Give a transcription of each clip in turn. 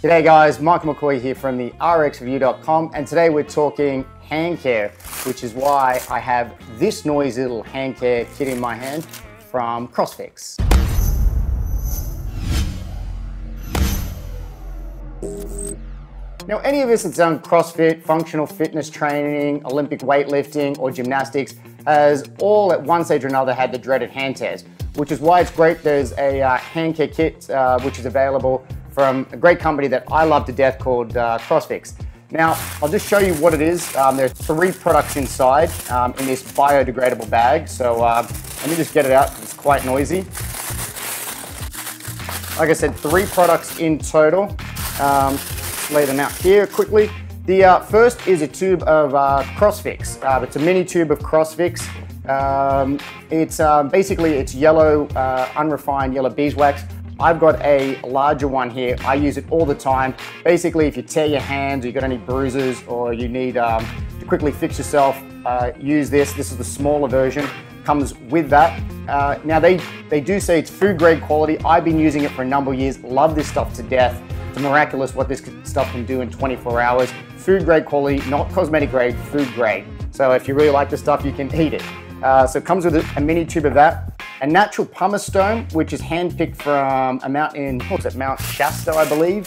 G'day guys, Michael McCoy here from the RxReview.com and today we're talking hand care, which is why I have this noisy little hand care kit in my hand from crossFIXE. Now, any of us that's done CrossFit, functional fitness training, Olympic weightlifting, or gymnastics has all at one stage or another had the dreaded hand tears, which is why it's great there's a uh, hand care kit uh, which is available from a great company that I love to death called uh, crossFIXE. Now, I'll just show you what it is. Um, there's three products inside um, in this biodegradable bag. So uh, let me just get it out, it's quite noisy. Like I said, three products in total. Um, lay them out here quickly. The uh, first is a tube of uh, crossFIXE. Uh, it's a mini tube of crossFIXE. Um, it's um, basically, it's yellow, uh, unrefined yellow beeswax. I've got a larger one here. I use it all the time. Basically, if you tear your hands, or you got any bruises, or you need um, to quickly fix yourself, uh, use this. This is the smaller version. Comes with that. Uh, now they they do say it's food grade quality. I've been using it for a number of years. Love this stuff to death. It's miraculous what this stuff can do in 24 hours. Food grade quality, not cosmetic grade, food grade. So if you really like this stuff, you can eat it. Uh, so it comes with a, a mini tube of that a natural pumice stone, which is handpicked from a mountain in, what's it, Mount Shasta, I believe.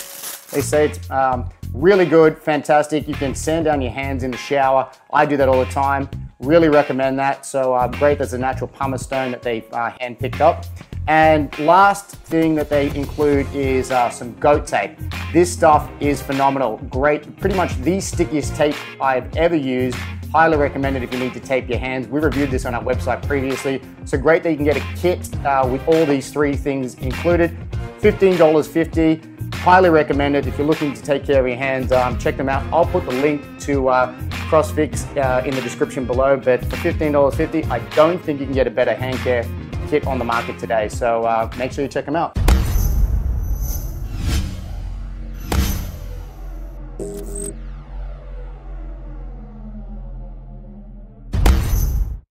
They say it's um, really good, fantastic. You can sand down your hands in the shower. I do that all the time. Really recommend that. So uh, great, there's a natural pumice stone that they uh, handpicked up. And last thing that they include is uh, some goat tape. This stuff is phenomenal. Great, pretty much the stickiest tape I've ever used. Highly recommended if you need to tape your hands. We reviewed this on our website previously. So great that you can get a kit uh, with all these three things included. $15.50. Highly recommended if you're looking to take care of your hands. Um, check them out. I'll put the link to uh, crossFIXE uh, in the description below. But for $15.50, I don't think you can get a better hand care kit on the market today. So uh, make sure you check them out.